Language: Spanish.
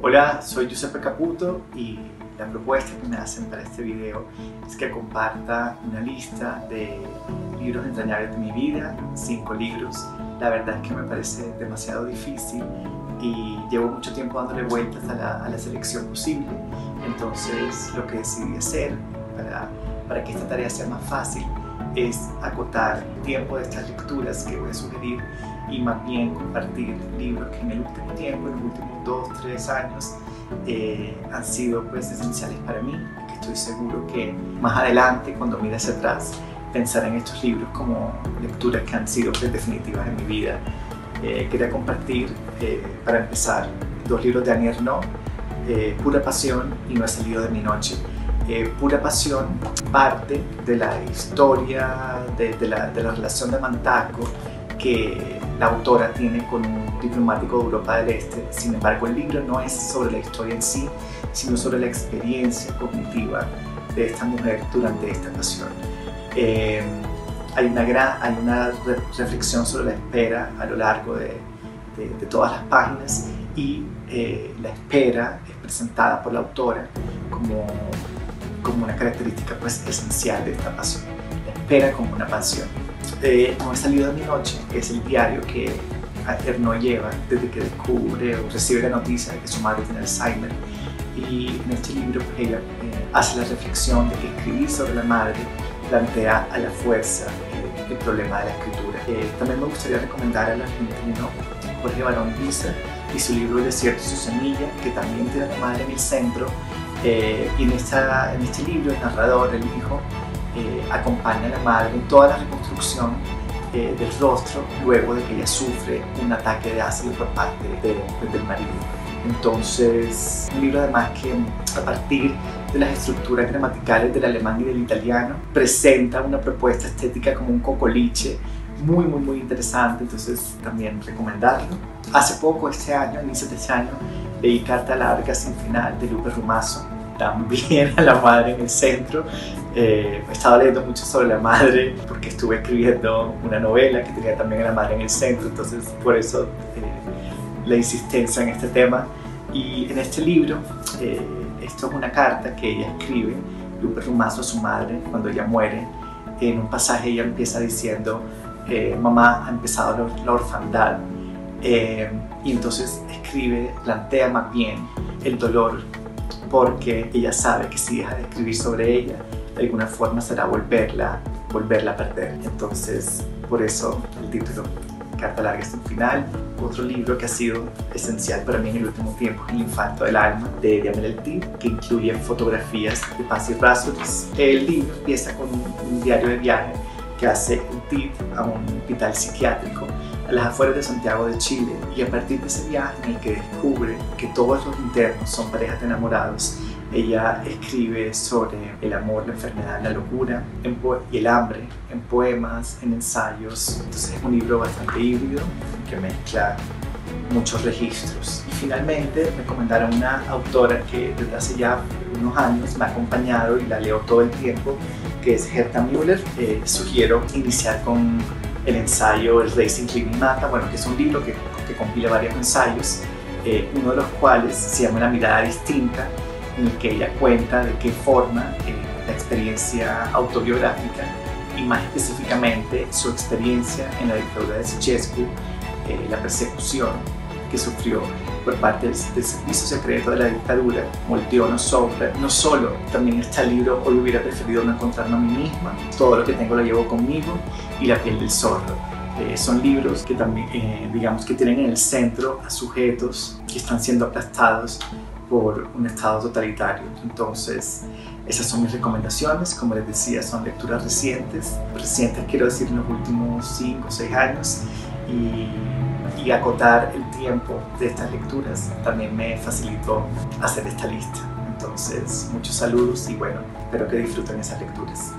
Hola, soy Giuseppe Caputo y la propuesta que me hacen para este video es que comparta una lista de libros entrañables de mi vida, cinco libros. La verdad es que me parece demasiado difícil y llevo mucho tiempo dándole vueltas a la, selección posible. Entonces lo que decidí hacer para, para que esta tarea sea más fácil es acotar el tiempo de estas lecturas que voy a sugerir y más bien compartir libros que en el último tiempo, en los últimos dos, tres años, eh, han sido pues esenciales para mí, que estoy seguro que más adelante, cuando mire hacia atrás, pensaré en estos libros como lecturas que han sido pues, definitivas en mi vida. Eh, quería compartir, eh, para empezar, dos libros de Annie Ernaux, Pura Pasión y No ha salido de mi noche. Pura Pasión parte de la historia, de, de, la, de la relación de Mantaco, que la autora tiene con un diplomático de Europa del Este. Sin embargo, el libro no es sobre la historia en sí, sino sobre la experiencia cognitiva de esta mujer durante esta pasión. Eh, hay, una gran, hay una reflexión sobre la espera a lo largo de, de, todas las páginas y eh, la espera es presentada por la autora como, como una característica pues, esencial de esta pasión. La espera como una pasión. Eh, no he salido de mi noche, es el diario que no lleva desde que descubre o recibe la noticia de que su madre tiene Alzheimer. Y en este libro ella eh, hace la reflexión de que escribir sobre la madre plantea a la fuerza eh, el problema de la escritura. también me gustaría recomendar al argentino Jorge Barón Pisa y su libro El desierto y su semilla, que también tiene a la madre en el centro. y en, esta, en este libro el narrador, el hijo, eh, acompaña a la madre en toda la reconstrucción eh, del rostro luego de que ella sufre un ataque de ácido por parte del marido. Entonces, un libro además que a partir de las estructuras gramaticales del alemán y del italiano presenta una propuesta estética como un cocoliche muy, muy, muy interesante, entonces también recomendarlo. Hace poco, este año, inicio de este año, leí Carta Larga sin final de Lupe Rumazo, también a la madre en el centro. Eh, he estado leyendo mucho sobre la madre porque estuve escribiendo una novela que tenía también a la madre en el centro, entonces por eso eh, la insistencia en este tema. Y en este libro, eh, esto es una carta que ella escribe, Lupe Rumazo, a su madre, cuando ella muere. En un pasaje ella empieza diciendo, mamá ha empezado la orfandad. y entonces escribe, plantea más bien el dolor porque ella sabe que si deja de escribir sobre ella, de alguna forma será volverla, volverla a perder. Entonces, por eso el título Carta larga es un final. Otro libro que ha sido esencial para mí en el último tiempo es El infarto del alma de Diamel El que incluye fotografías de Paz y Rhapsodies. El libro empieza con un diario de viaje que hace tip a un hospital psiquiátrico a las afueras de Santiago de Chile y a partir de ese viaje en el que descubre que todos los internos son parejas de enamorados, ella escribe sobre el amor, la enfermedad, la locura y el hambre en poemas, en ensayos. Entonces es un libro bastante híbrido que mezcla muchos registros. Y finalmente me recomendaron una autora que desde hace ya unos años me ha acompañado y la leo todo el tiempo, que es Herta Müller. Eh, sugiero iniciar con el ensayo El Racing Clean Mata, bueno, que es un libro que, que compila varios ensayos, eh, uno de los cuales se llama Una mirada distinta, en el que ella cuenta de qué forma eh, la experiencia autobiográfica y más específicamente su experiencia en la dictadura de Ceausescu, eh, la persecución que sufrió por parte del, servicio secreto de la dictadura, moldeó no, sobre, no solo también este libro, hoy hubiera preferido no encontrarme a mí misma, todo lo que tengo lo llevo conmigo, y La piel del zorro. Eh, son libros que también, eh, digamos, que tienen en el centro a sujetos que están siendo aplastados por un Estado totalitario. Entonces, esas son mis recomendaciones. Como les decía, son lecturas recientes. Recientes quiero decir en los últimos 5 o 6 años. Y y acotar el tiempo de estas lecturas también me facilitó hacer esta lista. Entonces, muchos saludos y bueno, espero que disfruten esas lecturas.